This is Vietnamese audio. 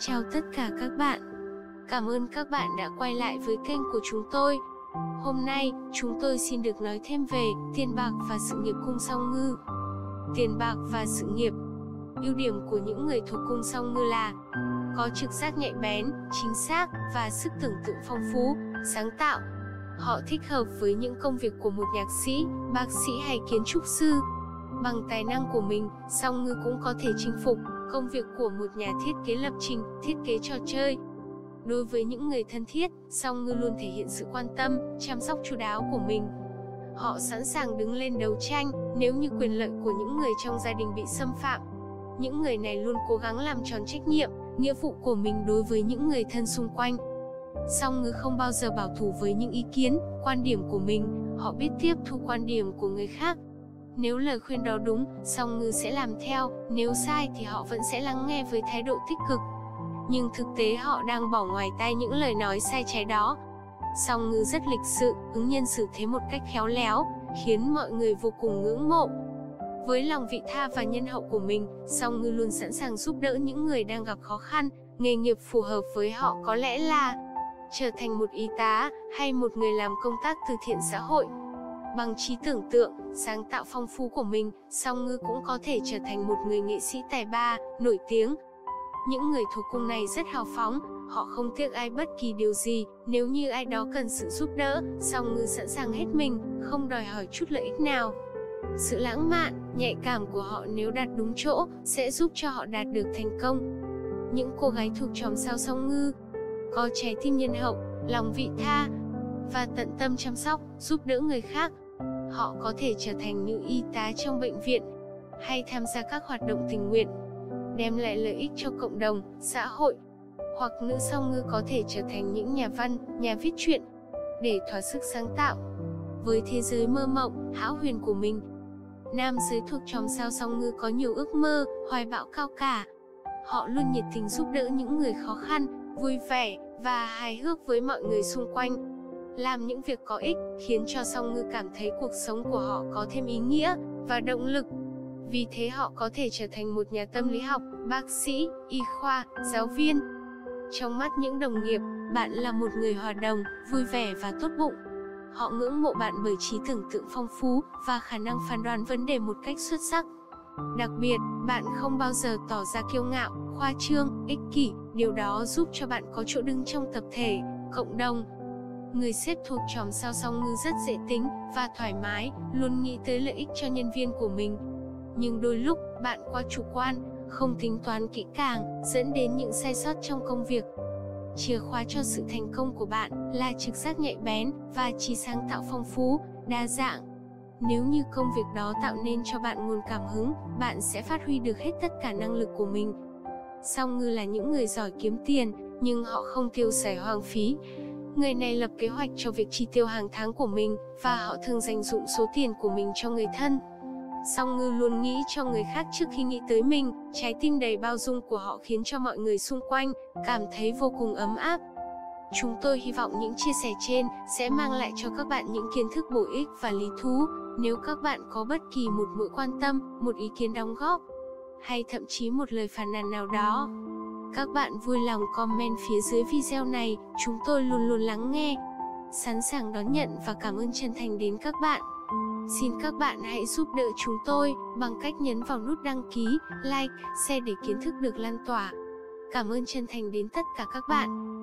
chào tất cả các bạn. Cảm ơn các bạn đã quay lại với kênh của chúng tôi. Hôm nay, chúng tôi xin được nói thêm về tiền bạc và sự nghiệp cung song ngư. Tiền bạc và sự nghiệp Ưu điểm của những người thuộc cung song ngư là có trực giác nhạy bén, chính xác và sức tưởng tượng phong phú, sáng tạo. Họ thích hợp với những công việc của một nhạc sĩ, bác sĩ hay kiến trúc sư. Bằng tài năng của mình, song ngư cũng có thể chinh phục công việc của một nhà thiết kế lập trình, thiết kế trò chơi. Đối với những người thân thiết, song ngư luôn thể hiện sự quan tâm, chăm sóc chu đáo của mình. Họ sẵn sàng đứng lên đấu tranh nếu như quyền lợi của những người trong gia đình bị xâm phạm. Những người này luôn cố gắng làm tròn trách nhiệm, nghĩa vụ của mình đối với những người thân xung quanh. Song ngư không bao giờ bảo thủ với những ý kiến, quan điểm của mình, họ biết tiếp thu quan điểm của người khác nếu lời khuyên đó đúng, song ngư sẽ làm theo, nếu sai thì họ vẫn sẽ lắng nghe với thái độ tích cực. Nhưng thực tế họ đang bỏ ngoài tay những lời nói sai trái đó. Song ngư rất lịch sự, ứng nhân xử thế một cách khéo léo, khiến mọi người vô cùng ngưỡng mộ. Với lòng vị tha và nhân hậu của mình, song ngư luôn sẵn sàng giúp đỡ những người đang gặp khó khăn, nghề nghiệp phù hợp với họ có lẽ là trở thành một y tá hay một người làm công tác từ thiện xã hội. Bằng trí tưởng tượng, sáng tạo phong phú của mình, song ngư cũng có thể trở thành một người nghệ sĩ tài ba, nổi tiếng. Những người thuộc cung này rất hào phóng, họ không tiếc ai bất kỳ điều gì, nếu như ai đó cần sự giúp đỡ, song ngư sẵn sàng hết mình, không đòi hỏi chút lợi ích nào. Sự lãng mạn, nhạy cảm của họ nếu đặt đúng chỗ, sẽ giúp cho họ đạt được thành công. Những cô gái thuộc chòm sao song ngư, có trái tim nhân hậu, lòng vị tha, và tận tâm chăm sóc, giúp đỡ người khác, Họ có thể trở thành những y tá trong bệnh viện, hay tham gia các hoạt động tình nguyện, đem lại lợi ích cho cộng đồng, xã hội. Hoặc nữ song ngư có thể trở thành những nhà văn, nhà viết truyện, để thỏa sức sáng tạo. Với thế giới mơ mộng, hão huyền của mình, nam giới thuộc chòm sao song ngư có nhiều ước mơ, hoài bão cao cả. Họ luôn nhiệt tình giúp đỡ những người khó khăn, vui vẻ và hài hước với mọi người xung quanh làm những việc có ích, khiến cho song ngư cảm thấy cuộc sống của họ có thêm ý nghĩa và động lực. Vì thế họ có thể trở thành một nhà tâm lý học, bác sĩ, y khoa, giáo viên. Trong mắt những đồng nghiệp, bạn là một người hòa đồng, vui vẻ và tốt bụng. Họ ngưỡng mộ bạn bởi trí tưởng tượng phong phú và khả năng phán đoán vấn đề một cách xuất sắc. Đặc biệt, bạn không bao giờ tỏ ra kiêu ngạo, khoa trương, ích kỷ, điều đó giúp cho bạn có chỗ đứng trong tập thể, cộng đồng Người sếp thuộc chòm sao song ngư rất dễ tính và thoải mái, luôn nghĩ tới lợi ích cho nhân viên của mình. Nhưng đôi lúc, bạn quá chủ quan, không tính toán kỹ càng, dẫn đến những sai sót trong công việc. Chìa khóa cho sự thành công của bạn là trực giác nhạy bén và trí sáng tạo phong phú, đa dạng. Nếu như công việc đó tạo nên cho bạn nguồn cảm hứng, bạn sẽ phát huy được hết tất cả năng lực của mình. Song ngư là những người giỏi kiếm tiền, nhưng họ không tiêu xài hoang phí, Người này lập kế hoạch cho việc chi tiêu hàng tháng của mình và họ thường dành dụng số tiền của mình cho người thân. Song ngư luôn nghĩ cho người khác trước khi nghĩ tới mình, trái tim đầy bao dung của họ khiến cho mọi người xung quanh cảm thấy vô cùng ấm áp. Chúng tôi hy vọng những chia sẻ trên sẽ mang lại cho các bạn những kiến thức bổ ích và lý thú. Nếu các bạn có bất kỳ một mũi quan tâm, một ý kiến đóng góp, hay thậm chí một lời phàn nàn nào đó, các bạn vui lòng comment phía dưới video này, chúng tôi luôn luôn lắng nghe. Sẵn sàng đón nhận và cảm ơn chân thành đến các bạn. Xin các bạn hãy giúp đỡ chúng tôi bằng cách nhấn vào nút đăng ký, like, share để kiến thức được lan tỏa. Cảm ơn chân thành đến tất cả các bạn.